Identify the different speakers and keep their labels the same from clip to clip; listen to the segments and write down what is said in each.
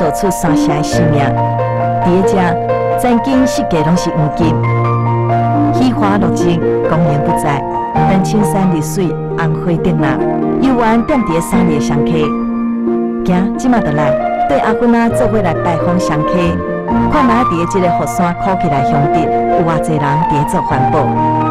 Speaker 1: 较早矿业的繁华，创造出三城的生命。伫个遮，曾经四界拢是黄金，虚华落尽，光年不在。但青山绿水，红花顶那，游玩踮伫三里香溪。行，即马就来，对阿芬啊做伙来拜访香溪，看卖伫个即个火山烤起来兄弟，有偌济人伫做环保。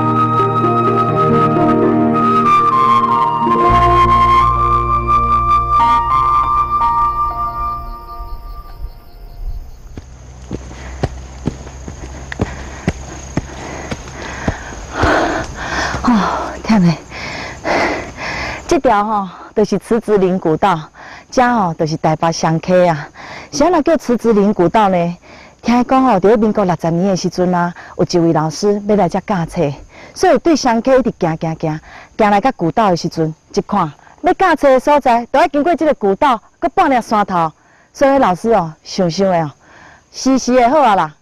Speaker 1: 条吼，就是慈子林古道，这吼就是台北商客啊。啥人叫慈子林古道呢？听讲吼，在民国六十年的时阵啊，有一位老师要来这教册，所以对商客一直行行行，行来到古道的时阵，一看要教册的所在，都要经过这个古道，搁半粒山头。所以老师哦，想想的哦，试试的好啊啦。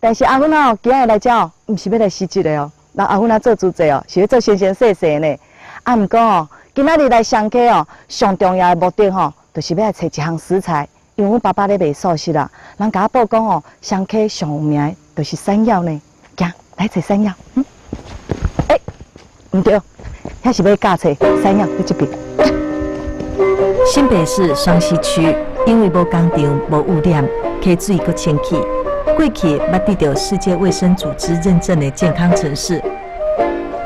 Speaker 1: 但是阿芬啊，今日来这哦，唔是要来试这的哦，那阿芬啊做主席哦，是要做先先细细呢。啊，唔过哦。今仔日来香溪哦，上重要的目的吼，就是要来找一项食材。因为阮爸爸咧卖素食啦，人甲我报讲哦，香溪上有名就是山药呢。行，来找山药。嗯，哎，唔对，遐是要加找山药，在这边。新北市双溪区，因为无工厂、无污染，溪水阁清气，过去捌得到世界卫生组织认证的健康城市。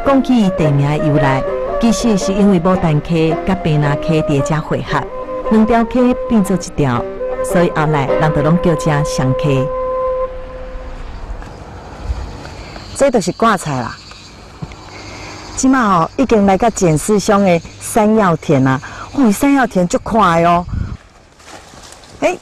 Speaker 1: 讲起地名的由来。其实是因为牡丹溪甲平南溪叠加汇合，两条溪变做一条，所以后来人都拢叫这双溪。这就是挂菜啦。即马吼已经来到简师兄的山药田啦，哇，山药田足快哦。哎，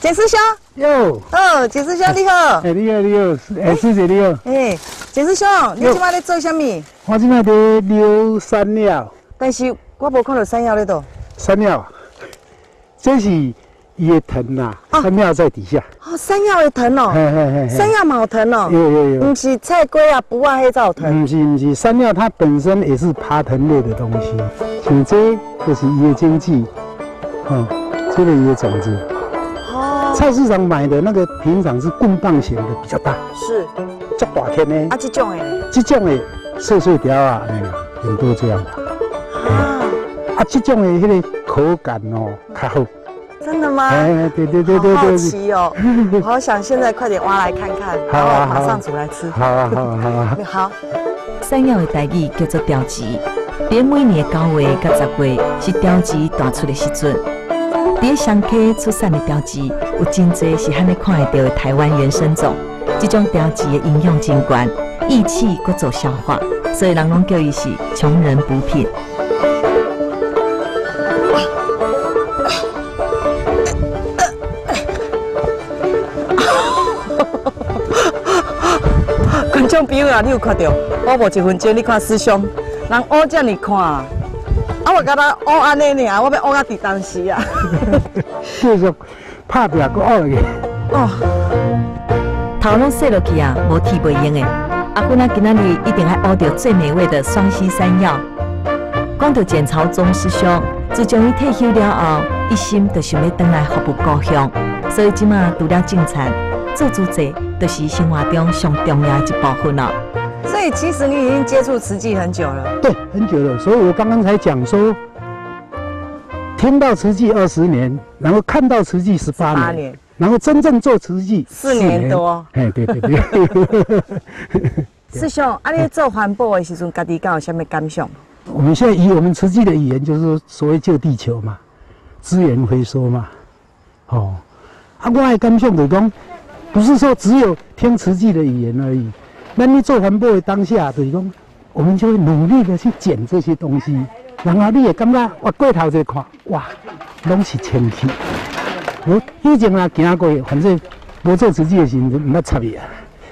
Speaker 1: 简师兄。
Speaker 2: 哟。
Speaker 1: 哦，简师兄你好。
Speaker 2: 哎，你好，你好，哎，师姐你好。
Speaker 1: 哎。简师兄，你今麦在做什么？
Speaker 2: 我今麦在溜山药。
Speaker 1: 但是我无看到山药咧度。
Speaker 2: 山药，这是伊的藤呐，山药在底下。
Speaker 1: 哦，山药的藤哦。嘿嘿嘿。山药毛藤哦。
Speaker 2: 有有有。
Speaker 1: 不是菜龟啊，不啊，黑枣藤。
Speaker 2: 不是不是，山药它本身也是爬藤类的东西。像这就是伊的经济，哦，这个伊的种子。哦。菜市场买的那个平常是棍棒型的，比较大。
Speaker 1: 是。
Speaker 2: 足大天呢？
Speaker 1: 啊，这种的，
Speaker 2: 这种的碎碎条啊，很多这样的。啊，啊，这种的迄个口感哦，较好。
Speaker 1: 真的吗？
Speaker 2: 哎，对对对对对。
Speaker 1: 好奇哦，我 好想现在快点挖来看看，然后马上煮来吃。
Speaker 2: 好啊好啊好啊。
Speaker 1: 好。山药的代语叫做雕鸡，连每年九月到十月是雕鸡大出的时阵。在香溪出产的雕鸡，有真多是还你看得到的台湾原生种。这种调剂的营养真高，益气搁做消化，所以人拢叫伊是穷人补品。观众朋友啊，你有看到？我无一分钟，你看师兄，人乌这么看，啊我甲他乌安尼尔，我要乌到伫当时啊。
Speaker 2: 继续拍拼搁乌去。哦。
Speaker 1: 头拢洗落去啊，无剃袂用的。阿芬啊，今仔日一定要熬到最美味的双溪山药。讲到简朝宗师兄，自从伊退休了后，一心就想要回来服务故乡，所以即马除了种菜，做主者就是生活中上重要的一部分了。所以其实你已经接触慈济很久了。
Speaker 2: 对，很久了。所以我刚刚才讲说，听到慈济二十年，然后看到慈济十八年。然后真正做瓷器
Speaker 1: 四年多，
Speaker 2: 哎，对对对。
Speaker 1: 师兄，啊，你做环保的时阵，家己敢有什么感想？
Speaker 2: 我们现在以我们瓷器的语言，就是说所谓救地球嘛，资源回收嘛，哦，啊，我的感想就是讲，不是说只有听瓷器的语言而已。那你做环保的当下，就是讲，我们就会努力的去捡这些东西，然后你也感觉我过头在看，哇，拢是清气。我以前啊行过，反正无做自己的时阵唔捌插伊啊。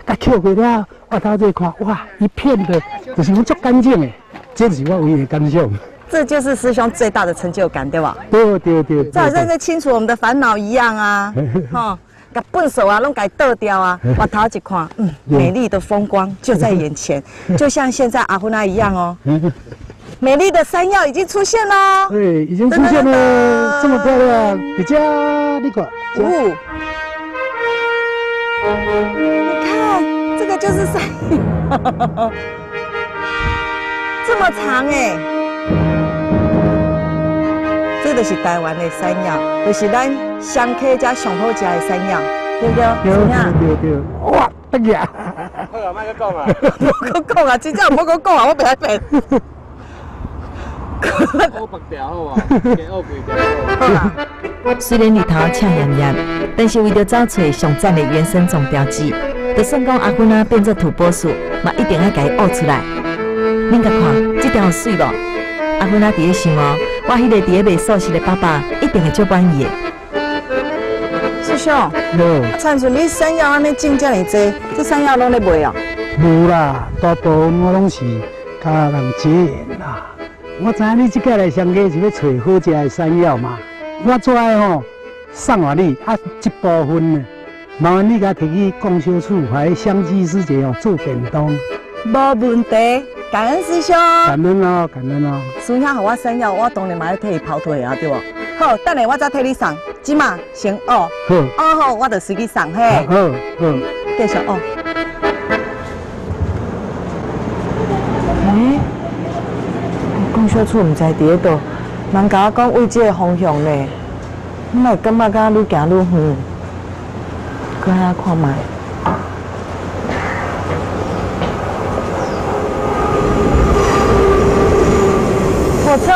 Speaker 2: 甲，捡过了，我到这看，哇，一片的，就是足干净的，这是我唯一的感受。
Speaker 1: 这就是师兄最大的成就感，对吧？
Speaker 2: 对对对。
Speaker 1: 就好像在清除我们的烦恼一样啊，哈，把笨手啊弄改倒掉啊，我头一看，嗯，美丽的风光就在眼前，就像现在阿胡娜一样哦。美丽的山药已经出现了。
Speaker 2: 对，已经出现了，这么漂亮，比较那个，
Speaker 1: 哦，你看，这个就是山。药，这么长哎，这就是台湾的山药，就是咱香客家上好食的山药，对不对？
Speaker 2: 对
Speaker 1: 怎样？
Speaker 2: 对对，哇，得呀，
Speaker 3: 好啊，卖个讲啊，
Speaker 1: 无搁讲啊，真正无搁讲啊，我袂晓变。
Speaker 3: 好白条好啊，加好贵条好啊。
Speaker 4: 虽然日头赤炎炎，但是为着找找上赞的原生种标志，就算讲阿芬啊变做土拨鼠，嘛一定要给伊挖出来。恁甲看，这条有水无？阿芬啊伫咧想哦，我迄个伫咧卖素食的爸爸一定会足满意的。
Speaker 1: 师兄，
Speaker 2: 有
Speaker 1: 灿顺，你山药安尼种遮尔济，这山药拢咧卖哦。
Speaker 2: 无啦，大部分我拢是甲人接缘啦。我知影你即届来上街是要找好食的山药嘛，我做爱吼送互你，啊一部分呢，麻烦你甲摕去供销处，还香鸡师姐哦做便当，
Speaker 1: 无问题，感恩师兄。
Speaker 2: 感恩哦，感恩哦。
Speaker 1: 师兄互我山药，我当然嘛要替伊跑腿啊，对无？好，等下我再替你送，即嘛先哦，
Speaker 2: 好，
Speaker 1: 学好我就随去送嘿，
Speaker 2: 好，好。
Speaker 1: 继续学。诶，供销处毋知伫咧倒，人甲我讲位即个方向咧，我会感觉甲愈行愈远，搁遐看卖。火车。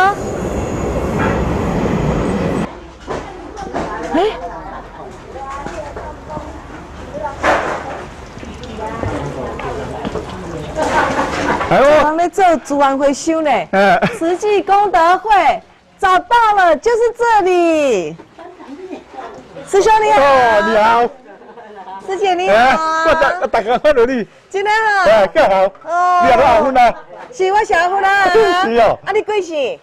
Speaker 1: 哎、
Speaker 3: 哎呦，
Speaker 1: 人咧做资源回收呢。
Speaker 3: 哎，
Speaker 1: 慈济功德会找到了，就是这里。师兄你好，
Speaker 3: 哦，你好，
Speaker 1: 师姐你
Speaker 3: 哎，
Speaker 1: 好
Speaker 3: 我大我大家看到你，
Speaker 1: 今天好。
Speaker 3: 哎，更好，
Speaker 1: 哦
Speaker 3: 你也老婚啊，
Speaker 1: 是我小夫啦。
Speaker 3: 是哦
Speaker 1: 啊，你贵姓？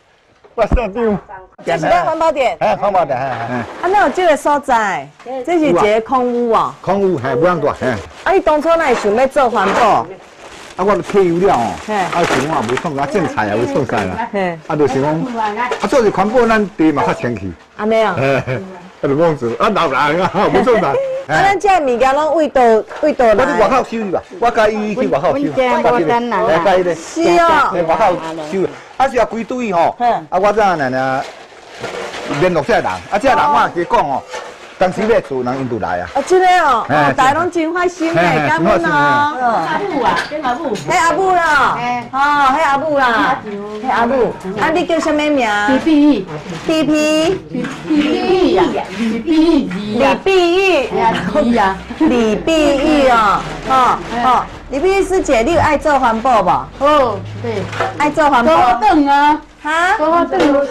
Speaker 3: 我姓张，
Speaker 1: 这是在环保店。
Speaker 3: 哎，环保点，哎哎，
Speaker 1: 啊，那有这个所在，这是一个空屋哦。
Speaker 3: 空屋还不让大，哎，
Speaker 1: 啊，你当初哪会想要做环保？
Speaker 3: 啊，我配油了哦，
Speaker 1: 嘿。
Speaker 3: 啊，想讲也无创啊，种菜也无创啥啦，啊，就是讲，啊，做是环保，咱地嘛较清气，
Speaker 1: 安尼啊。
Speaker 3: 哎，啊，就讲是，啊，老人啊，无创啥，
Speaker 1: 啊，咱这物件拢为倒为倒
Speaker 3: 我去外
Speaker 1: 来。
Speaker 3: 口收去吧，我甲伊去外口收，
Speaker 5: 阮家无等人啦
Speaker 3: 哎，甲伊咧。
Speaker 1: 是哦。
Speaker 3: 在外口收，啊是啊归队吼，
Speaker 1: 嗯
Speaker 3: 啊我这样呢呢联络这人，啊这人我去讲哦，当时咧厝人印度来啊，
Speaker 1: 啊，真的哦，大家拢真发心嘞，
Speaker 3: 嘿嘿
Speaker 1: 感恩哦。
Speaker 5: 阿母啊，跟阿母，
Speaker 1: 嘿阿母啦，哦，嘿阿母啦，嘿阿母，啊，你叫什么名？
Speaker 5: 碧
Speaker 1: 皮皮，
Speaker 5: 碧碧呀，碧碧
Speaker 1: 李
Speaker 5: 呀，
Speaker 1: 碧玉，
Speaker 5: 哎呀，碧呀，
Speaker 1: 李碧玉哦，哦哦，李碧玉师姐，你有爱做环保不？
Speaker 5: 哦，对，
Speaker 1: 爱做环保？
Speaker 5: 等啊，
Speaker 1: 哈？
Speaker 5: 多好等，
Speaker 1: 做好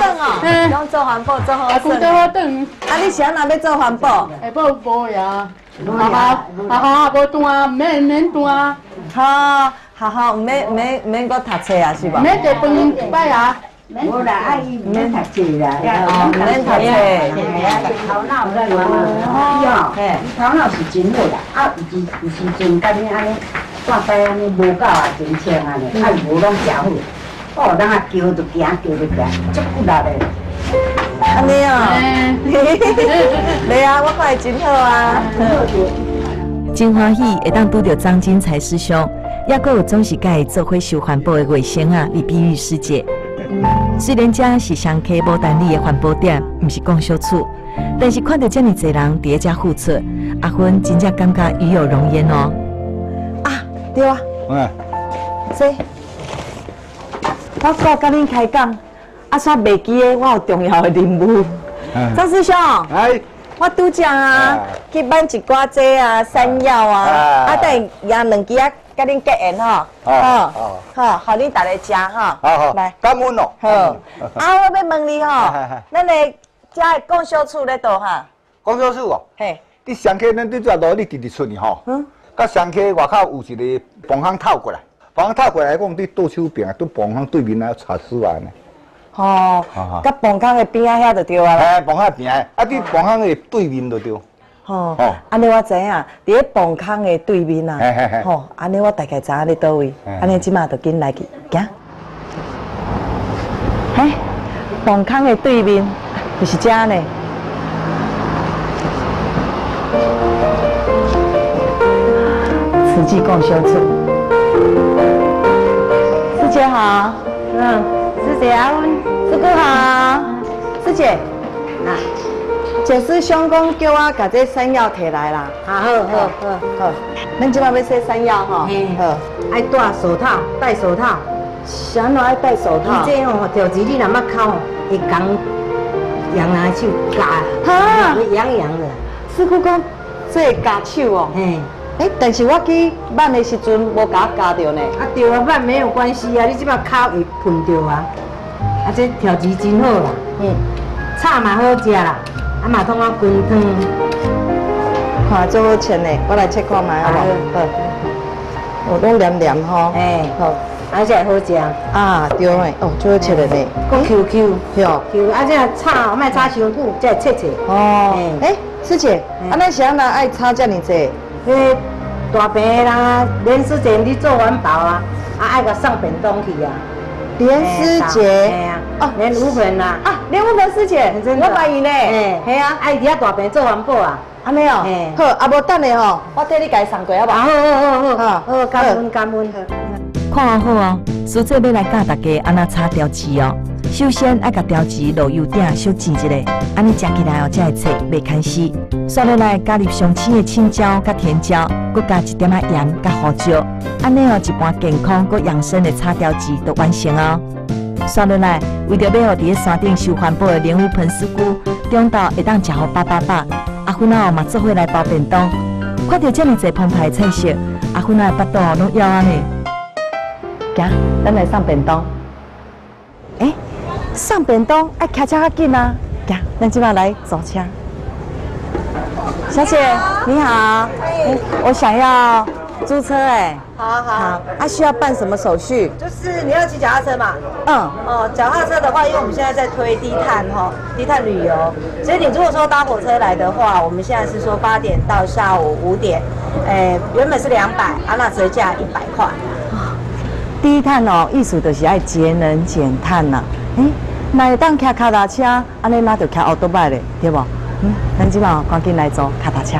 Speaker 1: 等哦，
Speaker 5: 嗯
Speaker 1: 讲做环保做好
Speaker 5: 阿姑多
Speaker 1: 耍。
Speaker 5: 好等，
Speaker 1: 啊，你想哪要做环保？
Speaker 5: 下晡无呀，学校學校也無斷，免免斷，
Speaker 1: 好，好好，唔免唔免唔免搁读册啊，是吧？
Speaker 5: 免地飯一擺啊，
Speaker 6: 无啦，阿姨唔免读册啦，
Speaker 1: 哦，唔免读册。
Speaker 6: 头脑在乱哦，
Speaker 1: 嘿，
Speaker 6: 头脑是真好啦，啊，有时有时阵甲你安尼，半摆安尼无够啊，真清安尼，啊，无拢食好，哦，咱啊叫就行，叫就行，足骨力的。
Speaker 1: 安尼哦。
Speaker 5: 誒，
Speaker 1: 对啊，我看会真好啊。
Speaker 4: 真欢喜会当拄着张金才师兄，也阁有总是甲伊做伙修环保的卫生啊，李碧玉师姐。虽然遮是双溪无单里的环保点，毋是供销处，但是看到遮尔侪人伫咧遮付出，阿芬真正感觉与有荣焉哦。
Speaker 1: 啊，对啊，
Speaker 3: 嗯，
Speaker 1: 这我搁甲恁开讲，啊，煞袂记诶，我有重要诶任务。张师兄，
Speaker 3: 哎，
Speaker 1: 我拄则啊
Speaker 3: 啊，
Speaker 1: 去买一寡这啊山药啊，
Speaker 3: 啊
Speaker 1: 啊，等下压两支啊，甲恁结缘吼，
Speaker 3: 好
Speaker 1: 好，好，互恁大家食哈。
Speaker 3: 好好，
Speaker 1: 来，
Speaker 3: 感恩哦，
Speaker 1: 好。啊，我要问你吼咱的遮诶供销处咧倒哈？
Speaker 3: 供销处哦，
Speaker 1: 嘿，
Speaker 3: 你上溪咱对这路你直直出去吼，
Speaker 1: 嗯，
Speaker 3: 甲上溪外口有一个房巷透过来，房巷透过来讲，你倒手边啊，对房巷对面啊，茶室啊呢，
Speaker 1: 吼
Speaker 3: 好好，
Speaker 1: 甲磅空的边啊遐就对啊。啦。
Speaker 3: 哎，房巷边啊，啊，你房巷的对面就对，
Speaker 1: 吼
Speaker 3: 哦，
Speaker 1: 安尼我知影，伫咧磅空的对面啊
Speaker 3: 嘿嘿嘿，
Speaker 1: 吼，安尼我大概知影你倒位，
Speaker 3: 嘿
Speaker 1: 安尼即马就紧来去，行。哎，崩坑的对面就是遮呢。慈济共修处，好，
Speaker 6: 嗯，师姐阿温，
Speaker 1: 师姑好，师姐，
Speaker 6: 啊，
Speaker 1: 姐师兄公叫我把这山药摕来啦。
Speaker 6: 好好好好，
Speaker 1: 好，恁即摆要洗山药吼。
Speaker 6: 嘿
Speaker 1: 好，
Speaker 6: 爱戴手套，戴手套。
Speaker 1: 啥物爱戴手套
Speaker 6: 你？这吼条子你若要烤，会讲痒啊手夹，
Speaker 1: 哈
Speaker 6: 会痒痒的。
Speaker 1: 师姑讲这会夹手哦。
Speaker 6: 嘿，
Speaker 1: 诶，但是我去挽的时阵无甲我夹着呢。
Speaker 6: 啊对啊，饭没有关系啊，你即摆烤会喷着啊。啊，这条子真好啦，
Speaker 1: 嗯，
Speaker 6: 炒嘛好食啦，啊嘛通啊滚汤。
Speaker 1: 看做好穿的，我来切看卖好无？好，我拢黏黏吼。
Speaker 6: 哎，
Speaker 1: 好
Speaker 6: 而且好食，
Speaker 1: 啊，对诶，哦，做好切的呢。
Speaker 6: 够 Q Q
Speaker 1: 哟
Speaker 6: ，Q，啊这炒莫炒伤久，才会切切。
Speaker 1: 哦
Speaker 6: 嘿，
Speaker 1: 诶，师姐，啊，咱是安那爱炒遮尔济？
Speaker 6: 迄大病的人啊，连师姐你做环保啊，啊爱甲送便当去啊。
Speaker 1: 连师
Speaker 6: 嘿
Speaker 1: 姐
Speaker 6: 啊，
Speaker 1: 哦
Speaker 6: 连五盆啊，
Speaker 1: 啊，连我们师姐，我怀疑呢。
Speaker 6: 嘿，
Speaker 1: 系啊，
Speaker 6: 爱伫遐大病做环保啊。
Speaker 1: 安尼哦
Speaker 6: 嘿。
Speaker 1: 好，啊无等下吼，我替你家送过好无？
Speaker 6: 啊好好好好
Speaker 1: 好
Speaker 6: 好，感恩感恩。
Speaker 4: 看好哦，师姐要来教大家安那炒条子哦。首先爱甲调子落油鼎小煎一下，安尼食起来哦才会脆，袂牵丝。刷落来加入上青的青椒甲甜椒，搁加一点仔盐甲胡椒，安尼哦一盘健康搁养生的炒条子就完成哦。刷落来，为着要互伫咧山顶修环保的莲雾盆丝菇，中昼会当食好饱饱饱。阿芬啊嘛做伙来包便当，看到这么侪澎湃的菜色，阿芬啊的腹肚拢枵安尼。
Speaker 1: 行，咱来送便当。诶、送便当爱开车较紧啊！行，咱即摆来坐车。小姐你好，诶我想要租车哎、
Speaker 7: 好好，
Speaker 1: 好，啊需要办什么手续？
Speaker 7: 就是你要骑脚踏车嘛。
Speaker 1: 嗯，
Speaker 7: 哦，脚踏车的话，因为我们现在在推低碳哈，低碳旅游，所以你如果说搭火车来的话，我们现在是说八点到下午五点，哎，原本是两百，啊，那折价一百块。
Speaker 1: 低碳哦，意思就是爱节能减碳呐、诶、那会当骑脚踏车，安尼那就骑奥多拜咧，对无？嗯，咱即摆哦赶紧来做脚踏车。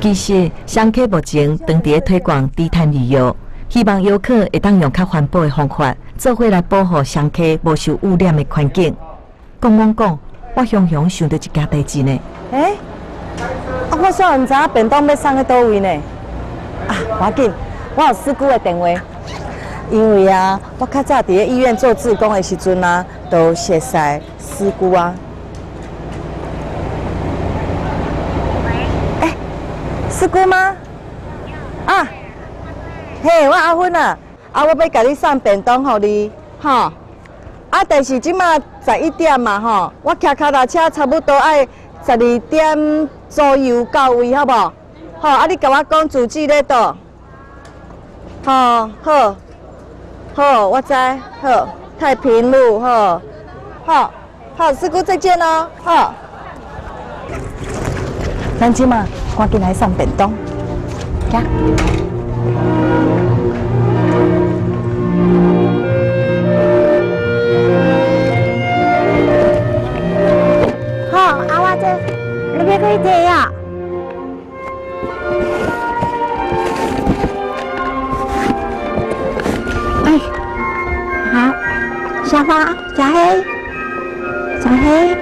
Speaker 4: 其实，商客目前当地推广低碳旅游，希望游客会当用较环保的方法，做伙来保护商客无受污染的环境。讲讲讲，我雄雄想到一件代志呢。
Speaker 1: 诶、啊，我煞毋知影便当要送去倒位呢。啊，无要紧，我有师姑的电话。因为啊，我较早伫咧医院做志工的时阵啊，都熟悉师姑啊。喂诶、师姑吗？啊，嘿，我阿芬啊，啊，我要甲你送便当互你，吼。啊，但是即马十一点嘛吼，我骑脚踏车差不多爱十二点左右到位，好无？好，啊，你甲我讲住址咧倒？好，好，好，我知，好，太平路，好，好，好，师姑再见哦，好。咱即嘛赶紧来上便当，行。
Speaker 8: 花、小黑、小黑，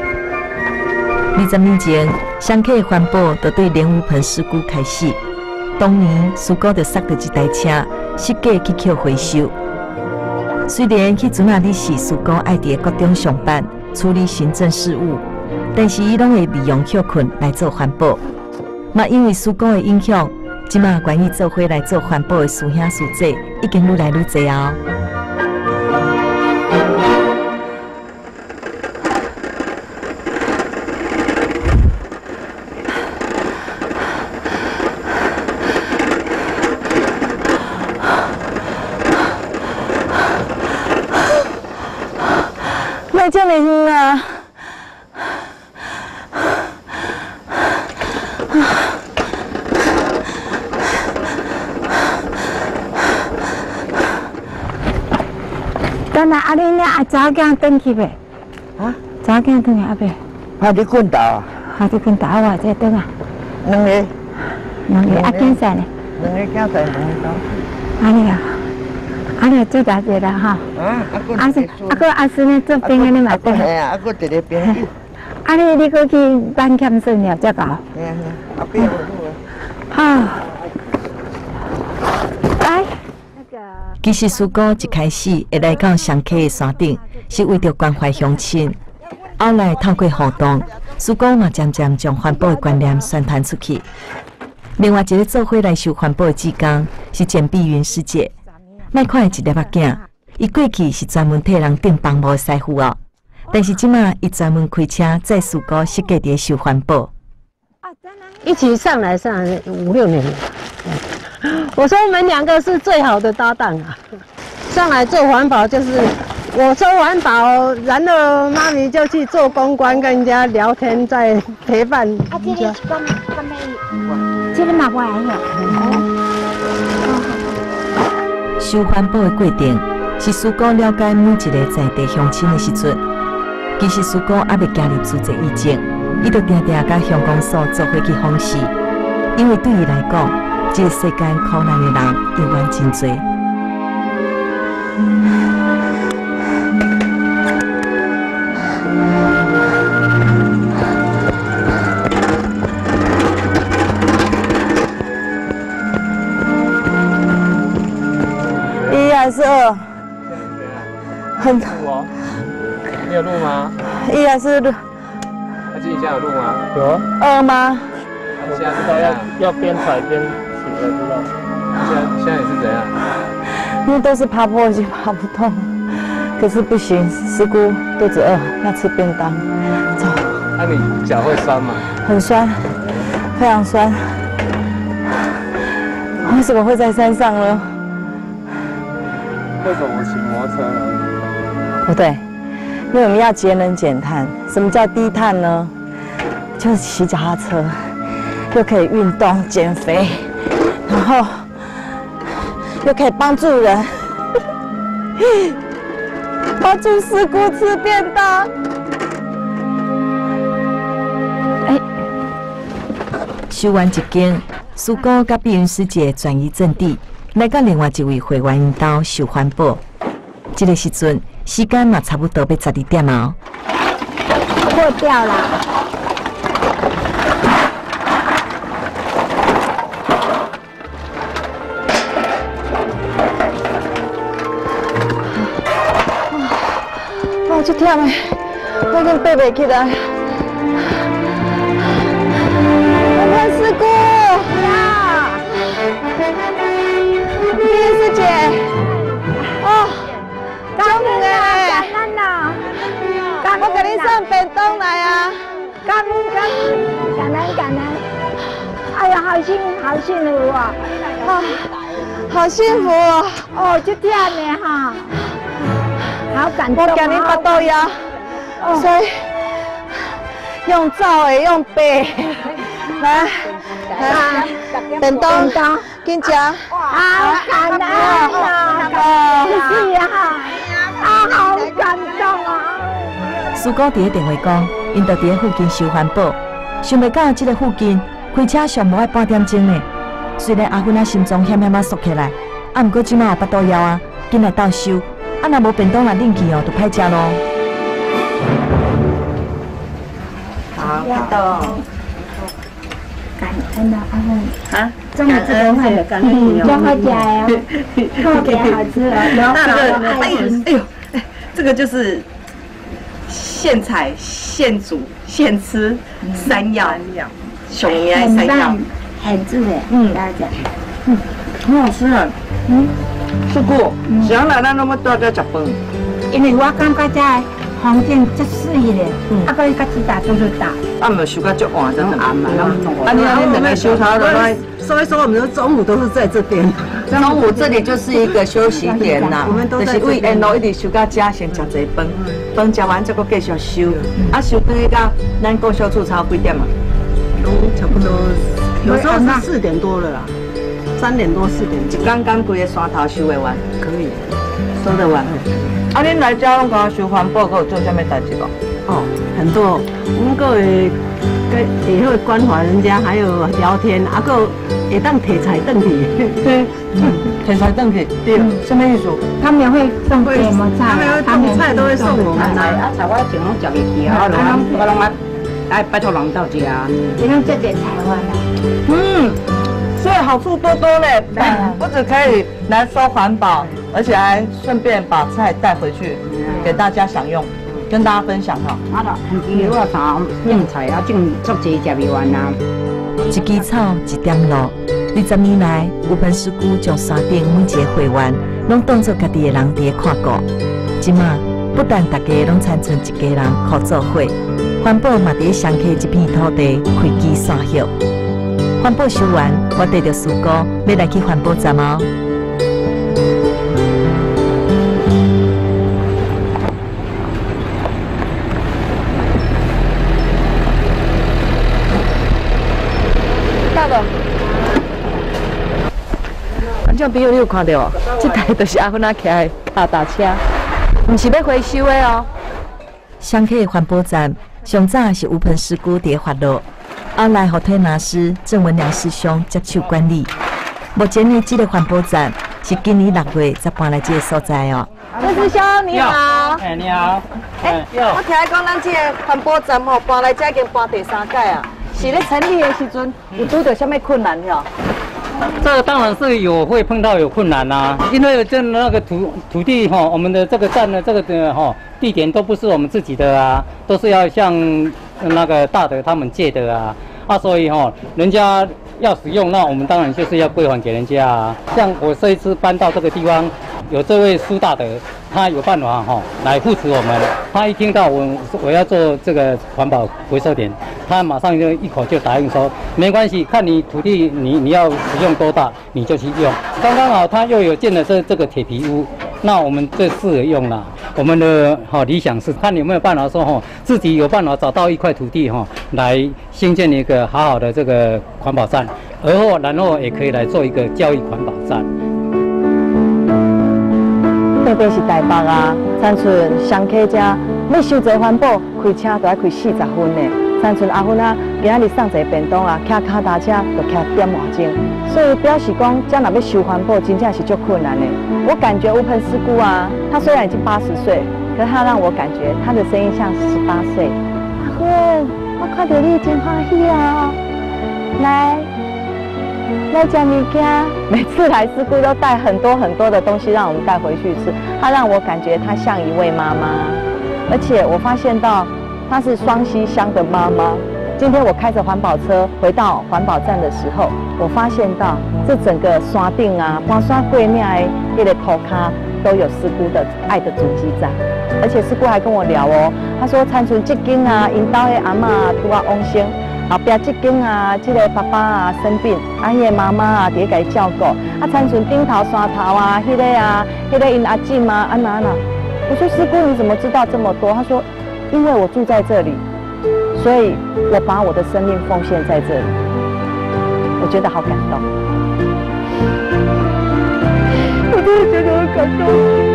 Speaker 4: 二十年前，香客环保就对莲雾盆事故开始。当年，事故就塞着一台车，设计去捡回收。虽然迄阵啊，你是苏哥爱伫国中上班，处理行政事务，但是伊拢会利用休困来做环保。嘛，因为苏哥的影响，即马关于做伙来做环保的师兄师姐已经愈来愈侪啊。
Speaker 1: 莫这么远啊！
Speaker 8: 等下阿玲呢，阿早间登去呗。啊？早间转去阿伯，
Speaker 9: 怕你困倒啊？
Speaker 8: 下伫跟打我再转啊？
Speaker 9: 两个，
Speaker 8: 两个啊，健赛呢？
Speaker 9: 两个健赛两个倒。
Speaker 8: 安尼啊，安尼做大事啦哈。
Speaker 9: 啊，
Speaker 8: 阿是啊个阿是呢做兵的你嘛对。
Speaker 9: 系啊，啊个一个兵。
Speaker 8: 啊你你过去办欠算了再搞。
Speaker 9: 系啊，啊边有路
Speaker 8: 啊。好。来。
Speaker 4: 其实苏哥一开始会来到上溪的山顶，是为着关怀乡亲。后来透过活动，苏哥嘛渐渐将环保的观念宣传出去。另外一个做伙来受环保的志工是简碧云师姐，那块一粒目镜，伊过去是专门替人订房屋的师傅哦，但是即马伊专门开车载苏哥设计伫修环保。
Speaker 10: 一起上来上五六年了。我说我们两个是最好的搭档啊！上来做环保就是我说环保，然后妈咪就去做公关，跟人家聊天，在陪伴。啊，这里干干
Speaker 8: 咩？这里嘛不来了。
Speaker 4: 修环保的过程是苏哥了解每一个在地乡亲的时阵，其实苏哥还未加入组织意见，伊就定定甲乡公所做伙去访视，因为对伊来讲。这世间苦难的人永远真多。
Speaker 1: 一还是二？很。
Speaker 11: 你有录吗？
Speaker 1: 一还是二？
Speaker 11: 他自己家有录吗？
Speaker 2: 有。
Speaker 1: 二吗？
Speaker 11: 现在知道要
Speaker 2: 要边踩边。
Speaker 11: 现在现在是怎样？
Speaker 1: 因为都是爬坡，已经爬不动。可是不行，师姑肚子饿，要吃便当。走。
Speaker 11: 那你脚会酸吗？
Speaker 1: 很酸，非常酸。为什么会在山上呢？
Speaker 11: 为什么骑摩托车呢？
Speaker 1: 不对，因为我们要节能减碳。什么叫低碳呢？就是骑脚踏车，又可以运动减肥。然后又可以帮助人，帮助师姑吃便当。
Speaker 4: 哎，修完一间，师姑甲碧云师姐转移阵地，来到另外一位会员引导修环保。这个时阵，时间嘛差不多要十二点哦。
Speaker 8: 破掉了。
Speaker 1: 忝的，我已经爬不起来。我潘师姑，
Speaker 8: 呀，
Speaker 1: 叶师姐，哦，
Speaker 8: 感恩啊，感恩呐，
Speaker 1: 我给你送便当来啊，
Speaker 8: 感恩感恩感恩感恩，哎呀，好幸好幸福啊，
Speaker 1: 啊，好幸福哦，
Speaker 8: 哦，就这样的哈。好感动
Speaker 1: 我给你把刀呀，所以用走的，用背，来 来，等等，跟吃。
Speaker 8: 好感动啊！谢谢哈，啊，好感动啊！
Speaker 4: 苏哥伫个电话讲，因在伫个附近修环保，想袂到即个附近开车上无爱半点钟呢。虽然阿芬啊心脏险险啊缩起来，啊，毋过即马有巴肚枵啊，紧来倒收。啊，那无便当来拎去哦，就歹食咯。
Speaker 9: 好，感动。
Speaker 8: 感恩啊，阿凤。啊？中午吃
Speaker 10: 饭会感恩你哦。
Speaker 8: 好吃呀，特别好吃哦。
Speaker 12: 这个，哎呦，哎呦，这个就是现采现煮现吃山药，熊爷山药，
Speaker 8: 很滋味。嗯，大家。
Speaker 12: 嗯，很好吃啊。嗯。师姑，想来咱那么多在食饭，
Speaker 8: 因为我感觉这环境真适宜嘞，啊，可以甲其他都是大。
Speaker 12: 啊，没有修到足晚，真的暗嘛。
Speaker 10: 啊，你你两个休他的来，所以说我们中午都是在这边。
Speaker 12: 中午这里就是一个休息点呐，
Speaker 10: 我们都
Speaker 12: 是为沿路一直休到家，先吃一饭，饭吃完再个继续休。啊，休到到咱过小处差几点嘛？
Speaker 10: 都差不多，有时候是四点多了啦。三点多四点，
Speaker 12: 就刚刚规个山头修的完，
Speaker 10: 可以。
Speaker 6: 收得完。
Speaker 9: 啊，恁来遮拢讲修环保，佮有做啥物代志无？
Speaker 10: 哦，很多，我们各位跟也会关怀人家，还有聊天，啊个也当铁彩凳去。
Speaker 9: 对，铁彩凳去。对，什么意思？
Speaker 8: 他们会送给我们菜，
Speaker 10: 他们菜都会送我们
Speaker 6: 来，啊菜我前拢食袂起啊，我拢爱爱拜托人到食。
Speaker 8: 你看这点台湾啊。
Speaker 9: 嗯，所以好处多多嘞，不止可以来收环保，而且还顺便把菜带回去给大家享用，跟大家分享哈。
Speaker 6: 啊啦，鱼柳啊啥种菜啊，种足济食袂完啊。
Speaker 4: 一枝草一点露，二十年来，有盆师姑将山顶每一个会员，拢当作家己的人伫看顾。即马不但大家拢参成一家人合作伙，环保嘛伫上起一片土地开枝散叶。环保修完，我带着师姑要来去环保站哦。
Speaker 1: 观众朋友，你有看到哦？这台就是阿芬阿骑的卡达车，不是要回收的哦。
Speaker 4: 香溪环保站上早是吴盆师姑伫发落，后来互推拿师郑文良师兄接手管理。目前呢，这个环保站是今年六月才搬来这个所在哦。
Speaker 1: 郑师兄你好，
Speaker 11: 哎，你好。
Speaker 1: 哎，我听讲咱这个环保站吼搬来这已经搬第三届啊，是咧成立的时阵有拄到什么困难哟？
Speaker 11: 这个当然是有会碰到有困难啦、因为这那个土土地哈，我们的这个站的这个的哈地点都不是我们自己的啊，都是要向那个大德他们借的啊，啊，所以哈，人家要使用，那我们当然就是要归还给人家啊。像我这一次搬到这个地方，有这位苏大德，他有办法哈来扶持我们。他一听到我我要做这个环保回收点，他马上就一口就答应说没关系，看你土地你你要使用多大你就去用。刚刚好他又有建了这这个铁皮屋，那我们最适合用了。我们的好理想是看有没有办法说哈，自己有办法找到一块土地哈，来兴建一个好好的这个环保站，而后然后也可以来做一个教育环保站。
Speaker 1: 特别是台北啊，参村乡溪遮要收一环保，开车都要开四十分呢。参村阿芬啊，今日送一个便当啊，骑脚踏车就骑点外钟，所以表示讲，将来要收环保，真正是足困难的。我感觉乌盆师姑啊，她虽然已经八十岁，可是她让我感觉她的声音像十八岁。阿芬，我看到你真欢喜啊！来。来吃物件，每次来师姑都带很多很多的东西让我们带回去吃，她让我感觉她像一位妈妈，而且我发现到她是双溪乡的妈妈。今天我开着环保车回到环保站的时候，我发现到这整个山顶啊，光山柜面的那个土卡都有师姑的爱的足迹在，而且师姑还跟我聊哦，她说参村这间啊，引导的阿嬷拄啊往生。后壁即间啊，即个爸爸啊生病，阿爷妈妈啊伫甲伊照顾，啊，参孙顶头山头啊，迄个啊，迄个因阿姊嘛，安那安那。我说师姑你怎么知道这么多？他说，因为我住在这里，所以我把我的生命奉献在这里。我觉得好感动，我真的觉得很感动。